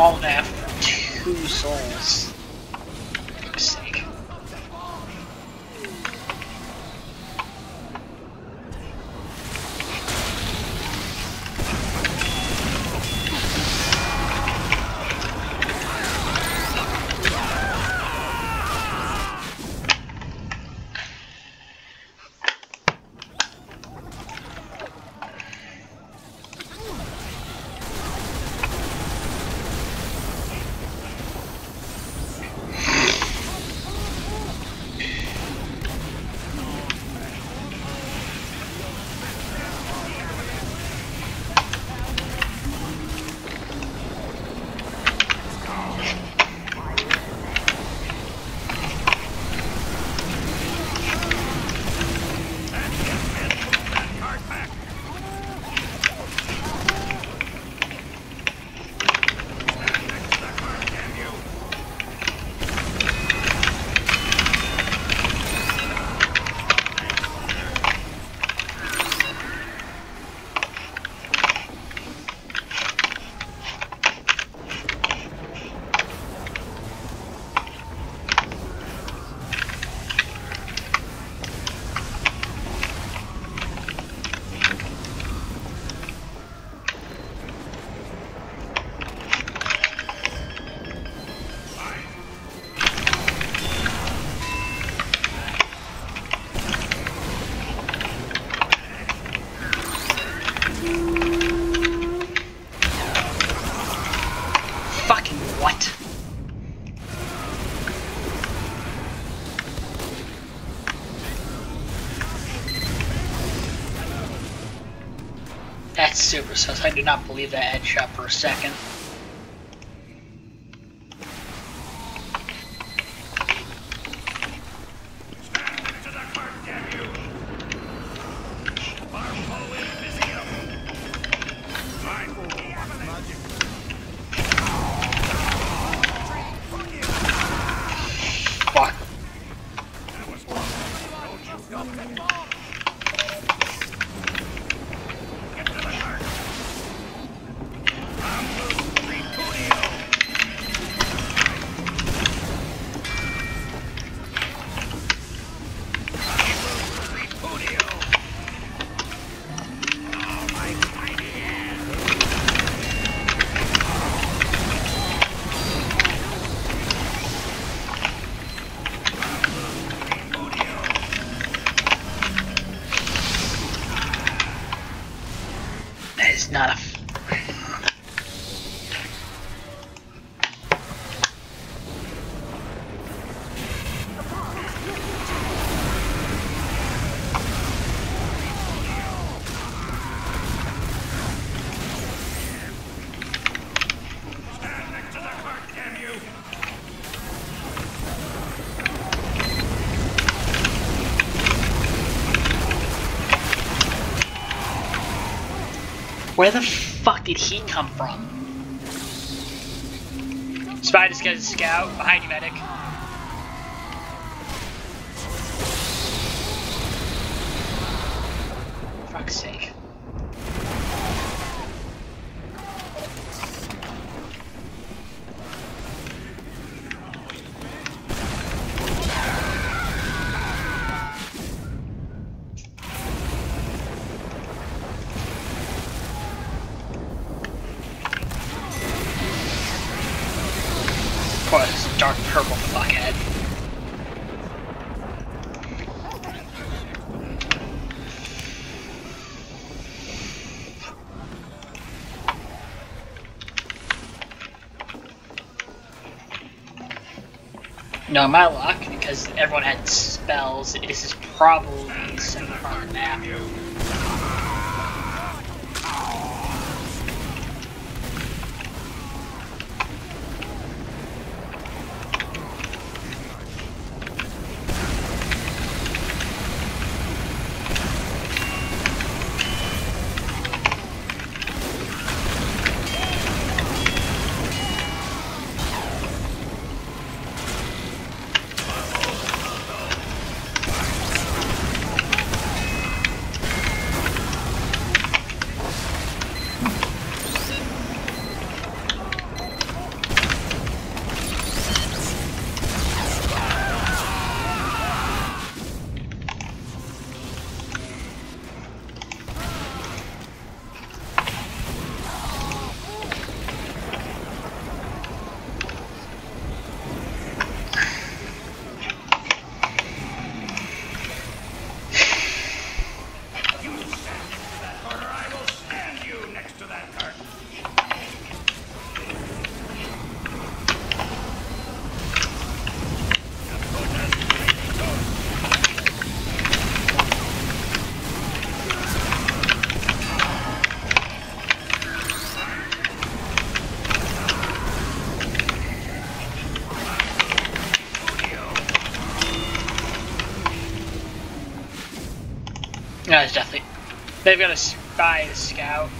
all that for two souls. I do not believe that headshot for a second. Where the fuck did he come from? Spy disguise a scout behind you, medic. For Fuck's sake. No, my luck, because everyone had spells, this is probably part of the map. They've got a spy, a scout.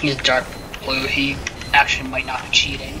he's dark blue, he actually might not be cheating.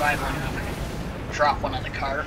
Um, drop one on the car.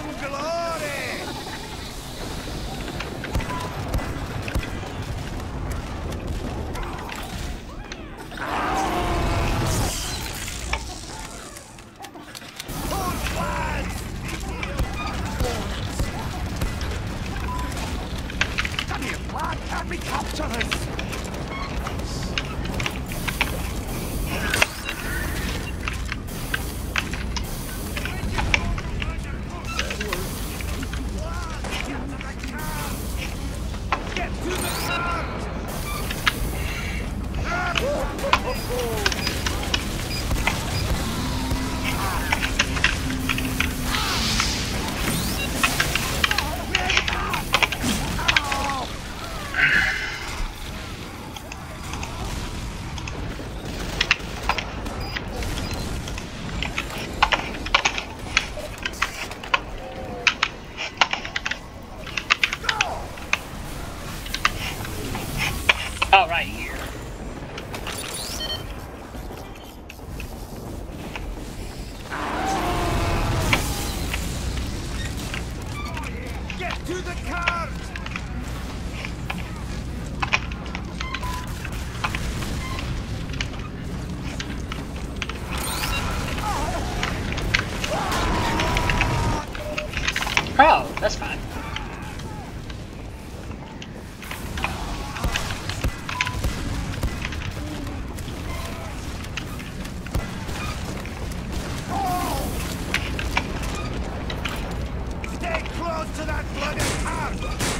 Vamos, Gelão! to that bloody arm!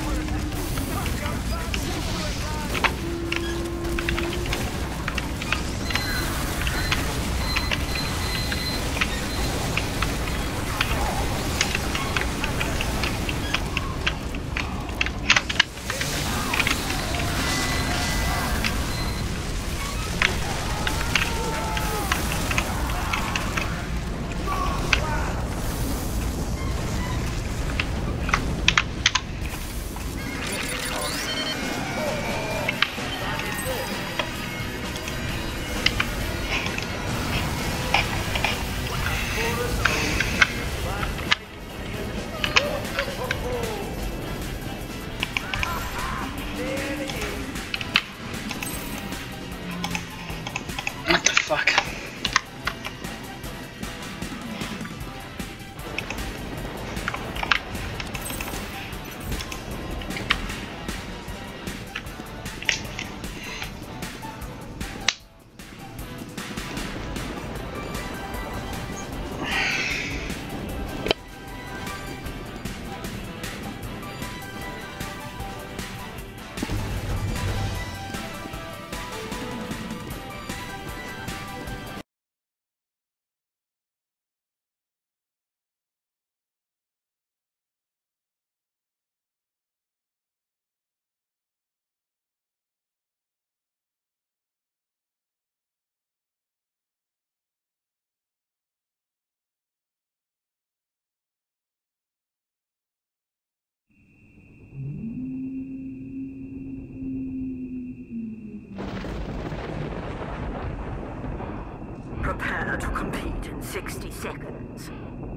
60 seconds.